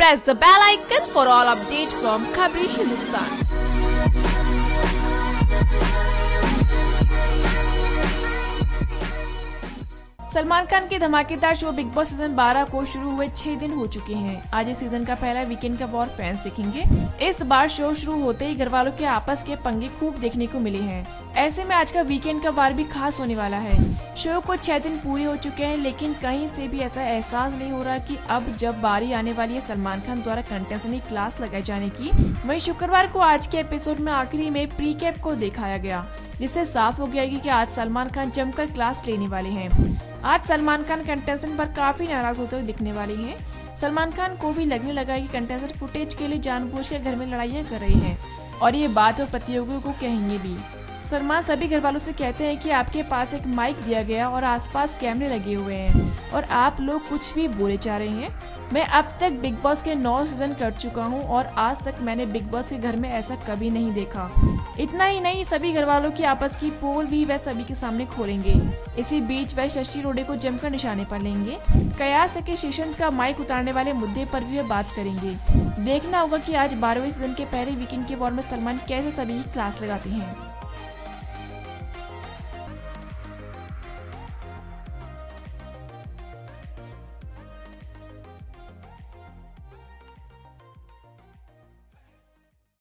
press the bell icon for all update from Khabri Hindustan. Salman Khan के धमाकेदार show big boss season 12 को शुरू हुए छह दिन हो चुके हैं। आज इस सीज़न का पहला वीकेंड का वॉर फैंस देखेंगे। इस बार शो शुरू होते ही घर वालों के आपस के पंगे खूब देखने को मिले हैं। ऐसे में आज का वीकेंड का वार भी खास होने वाला है। शो को छह दिन पूरे हो चुके हैं, लेकिन कहीं से भी ऐसा एहसास नहीं हो रहा कि अब जब बारी आने वाली है सलमान खान द्वारा कंटेस्टेंट क्लास लगाए जाने की, वही शुक्रवार को आज के एपिसोड में आखिरी में प्री कैप को दिखाया गया, जिससे साफ़ हो गया कि आज सलमान खान जमकर क्लास लेने वाले हैं। आज सलमान खान कंटेस्टेंट पर काफ़ी नाराज़ होते हुए दिखने वाले हैं। सलमान खान को भी लगने लगा कि कंटेस्टेंट फुटेज के लिए जानबूझकर घर में लड़ाइयाँ कर रहे हैं और ये बात वो प्रतियोगियों को कहेंगे भी। सलमान सभी घर वालों से कहते हैं कि आपके पास एक माइक दिया गया और आसपास कैमरे लगे हुए हैं और आप लोग कुछ भी बोले जा रहे हैं। मैं अब तक बिग बॉस के नौ सीज़न कर चुका हूँ और आज तक मैंने बिग बॉस के घर में ऐसा कभी नहीं देखा। इतना ही नहीं, सभी घर वालों की आपस की पोल भी वह सभी के सामने खोलेंगे। इसी बीच वह शशि रोडे को जमकर निशाने पर लेंगे। कयास के शीशंत का माइक उतारने वाले मुद्दे पर भी वह बात करेंगे। देखना होगा कि आज बारहवीं सीज़न के पहले वीकेंड के वॉर में सलमान कैसे सभी क्लास लगाते हैं।